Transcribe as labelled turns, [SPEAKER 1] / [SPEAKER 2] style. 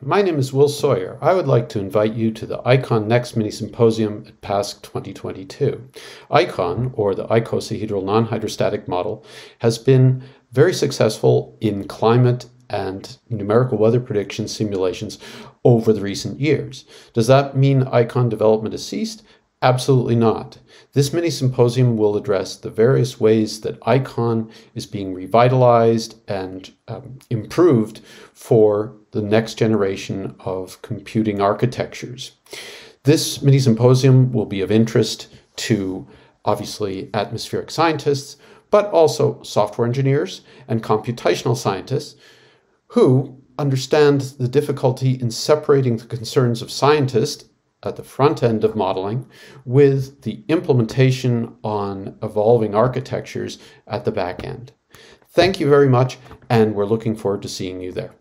[SPEAKER 1] My name is Will Sawyer. I would like to invite you to the ICON Next Mini Symposium at PASC 2022. ICON, or the icosahedral non-hydrostatic model, has been very successful in climate and numerical weather prediction simulations over the recent years. Does that mean ICON development has ceased? Absolutely not. This mini symposium will address the various ways that ICON is being revitalized and um, improved for the next generation of computing architectures. This mini symposium will be of interest to obviously atmospheric scientists, but also software engineers and computational scientists who understand the difficulty in separating the concerns of scientists at the front end of modeling with the implementation on evolving architectures at the back end. Thank you very much, and we're looking forward to seeing you there.